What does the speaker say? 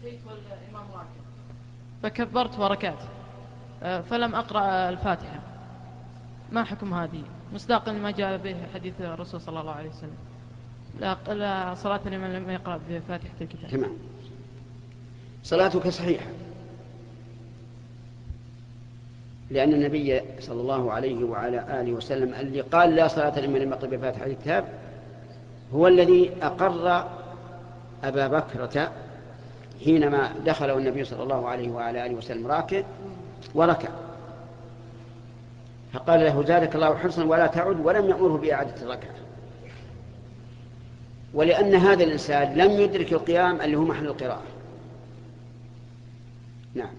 أتيت والإمام راكب. فكبرت وركعت. آه، فلم أقرأ الفاتحة. ما حكم هذه؟ مصداقا لما جاء به حديث الرسول صلى الله عليه وسلم. لا, لا صلاة لمن لم يقرأ بفاتحة الكتاب. تمام. صلاتك صحيحة. لأن النبي صلى الله عليه وعلى آله وسلم اللي قال لا صلاة لمن لم يقرأ بفاتحة الكتاب هو الذي أقر أبا بكرة حينما دخله النبي صلى الله عليه وعلى آله وسلم راكع وركع. فقال له زادك الله حرصا ولا تعد ولم يأمره بإعادة الركعة. ولأن هذا الإنسان لم يدرك القيام اللي هو محل القراءة. نعم.